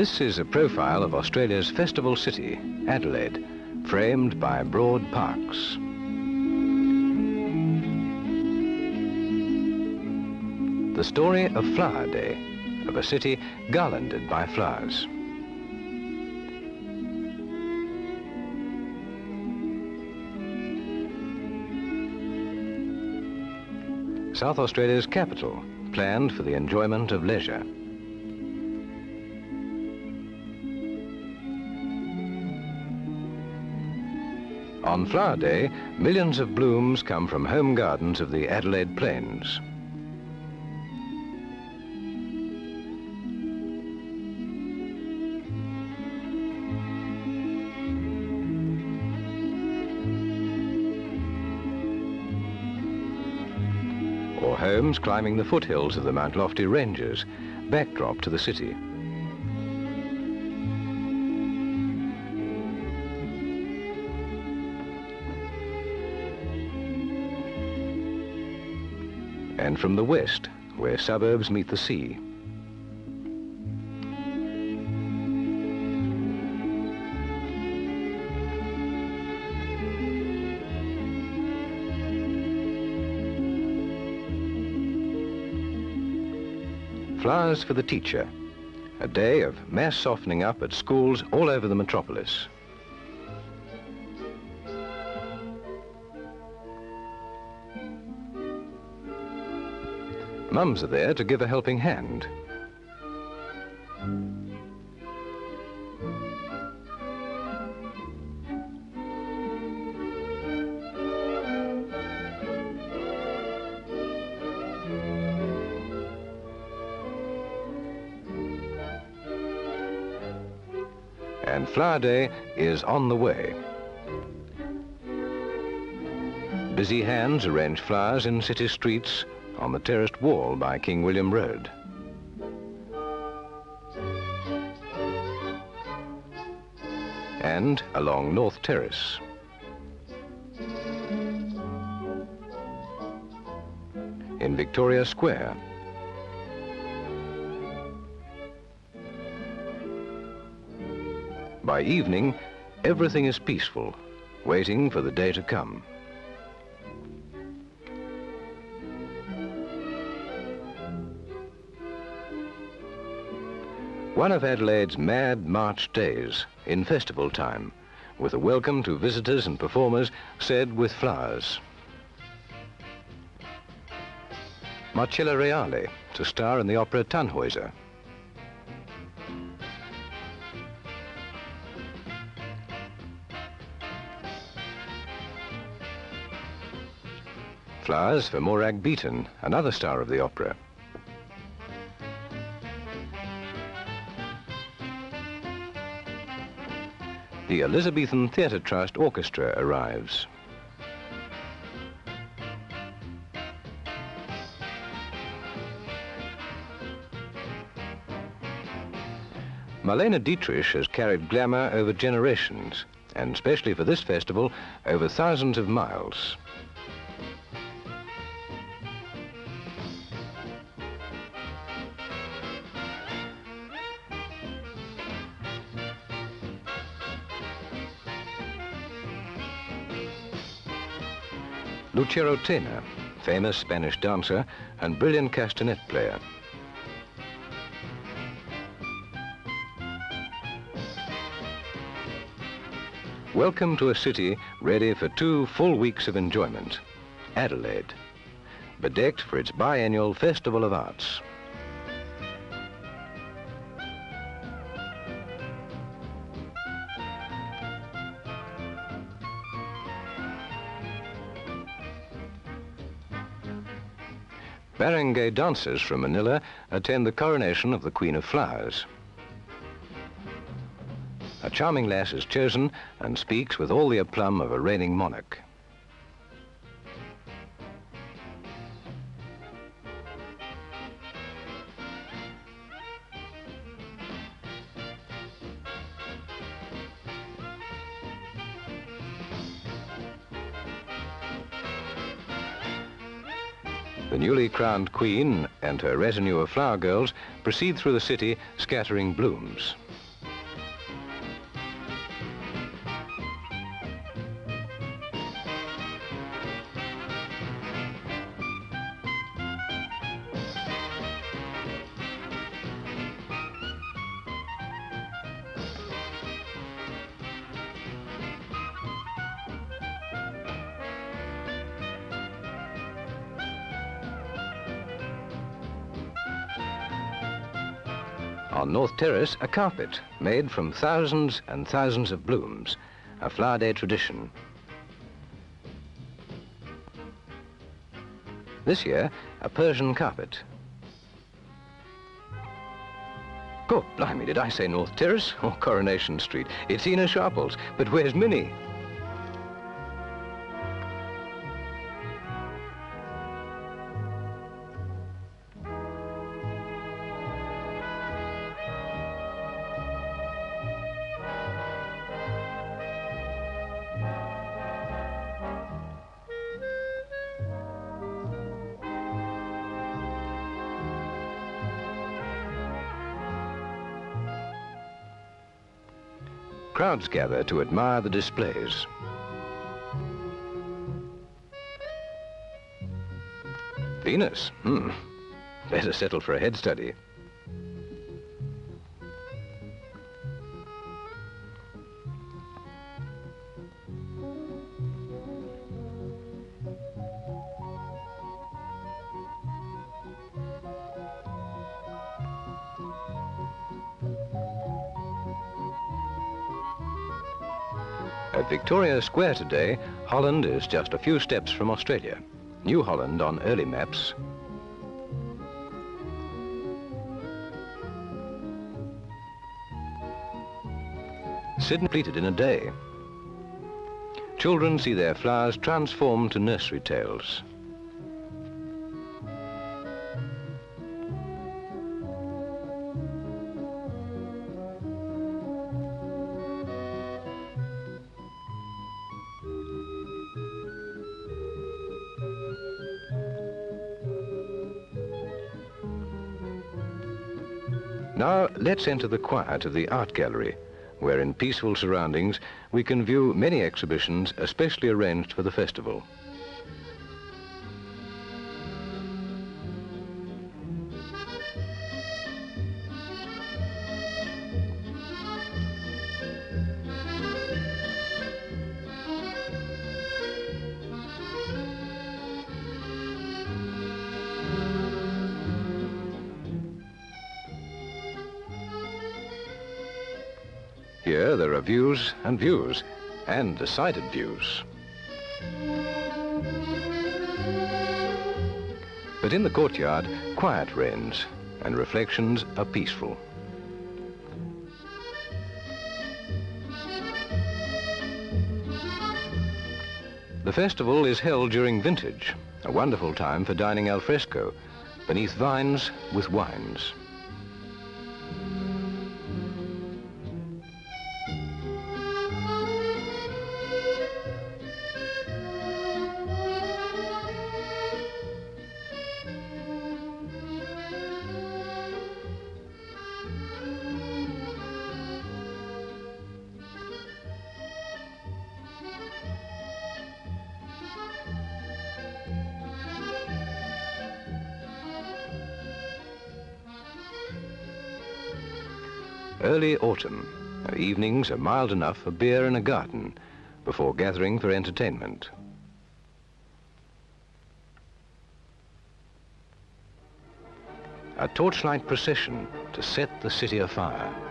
This is a profile of Australia's festival city, Adelaide, framed by broad parks. The story of Flower Day, of a city garlanded by flowers. South Australia's capital, planned for the enjoyment of leisure. On Flower Day, millions of blooms come from home gardens of the Adelaide Plains. or homes climbing the foothills of the Mount Lofty Ranges, backdrop to the city. And from the west, where suburbs meet the sea. Flowers for the Teacher, a day of mass softening up at schools all over the metropolis. Mums are there to give a helping hand. and Flower Day is on the way. Busy hands arrange flowers in city streets on the terraced wall by King William Road. And along North Terrace. In Victoria Square. By evening, everything is peaceful, waiting for the day to come. One of Adelaide's mad March days in festival time, with a welcome to visitors and performers said with flowers. Marcella Reale to star in the opera Tannhäuser. Flowers for Morag Beaton, another star of the opera. The Elizabethan Theatre Trust Orchestra arrives. Marlene Dietrich has carried glamour over generations, and especially for this festival, over thousands of miles. Lucero Tena, famous Spanish dancer and brilliant castanet player. Welcome to a city ready for two full weeks of enjoyment, Adelaide, bedecked for its biennial Festival of Arts. Barangay dancers from Manila attend the coronation of the Queen of Flowers. A charming lass is chosen and speaks with all the aplomb of a reigning monarch. The newly crowned queen and her retinue of flower girls proceed through the city scattering blooms. On North Terrace, a carpet made from thousands and thousands of blooms, a flower day tradition. This year, a Persian carpet. God blimey, did I say North Terrace or Coronation Street? It's Ena Sharples, but where's Minnie? Crowds gather to admire the displays. Venus? Hmm. Better settle for a head study. At Victoria Square today, Holland is just a few steps from Australia. New Holland on early maps. Sydney completed in a day. Children see their flowers transformed to nursery tales. Now, let's enter the quiet of the art gallery, where in peaceful surroundings we can view many exhibitions especially arranged for the festival. Here there are views and views, and decided views. But in the courtyard, quiet reigns, and reflections are peaceful. The festival is held during vintage, a wonderful time for dining al fresco, beneath vines with wines. Early autumn. Evenings are mild enough for beer in a garden before gathering for entertainment. A torchlight procession to set the city afire.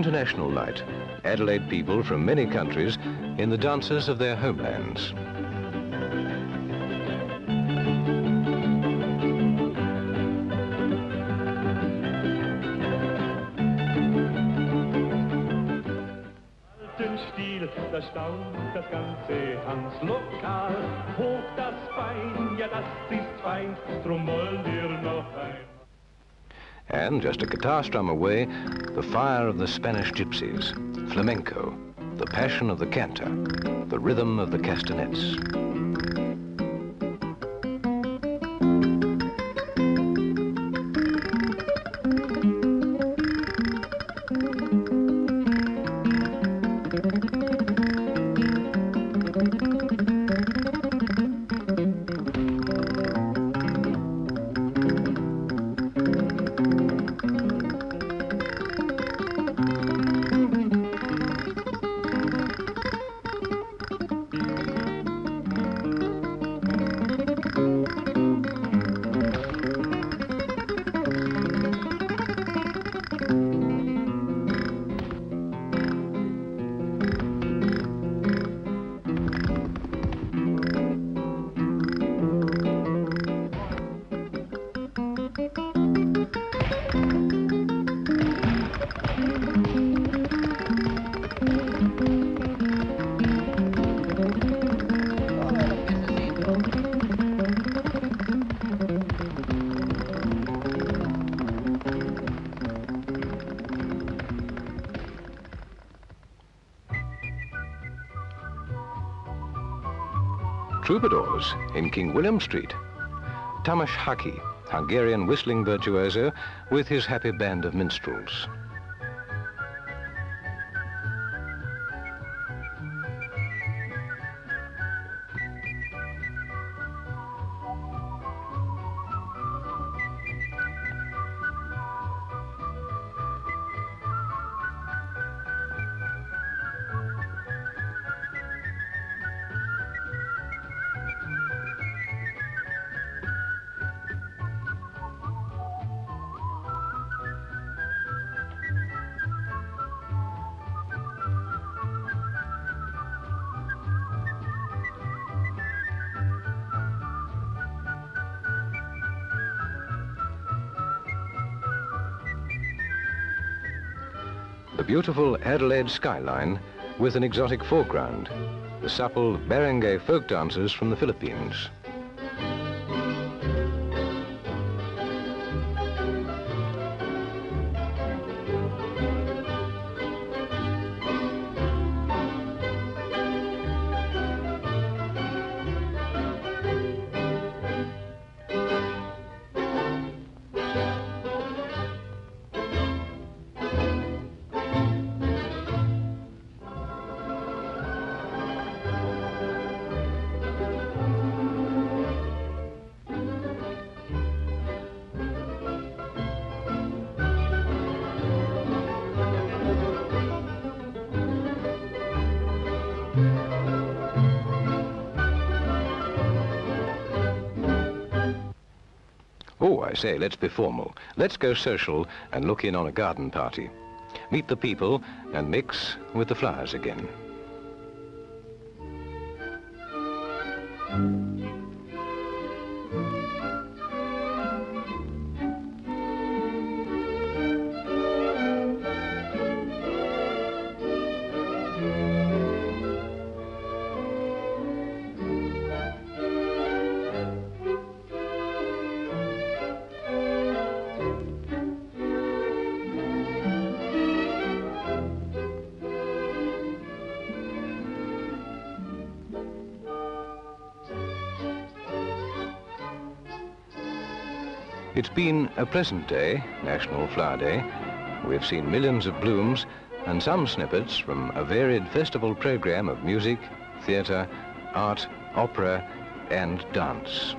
international night, Adelaide people from many countries in the dances of their homelands. Hoch das Bein, ja das ist fein, drum wollen wir noch ein. And just a guitar strum away, the fire of the Spanish gypsies, flamenco, the passion of the cantor, the rhythm of the castanets. Troubadours in King William Street. Tamas Haki, Hungarian whistling virtuoso with his happy band of minstrels. The beautiful Adelaide skyline with an exotic foreground, the supple barangay folk dancers from the Philippines. Oh, I say, let's be formal. Let's go social and look in on a garden party. Meet the people and mix with the flowers again. It's been a pleasant day, National Flower Day. We've seen millions of blooms and some snippets from a varied festival program of music, theatre, art, opera and dance.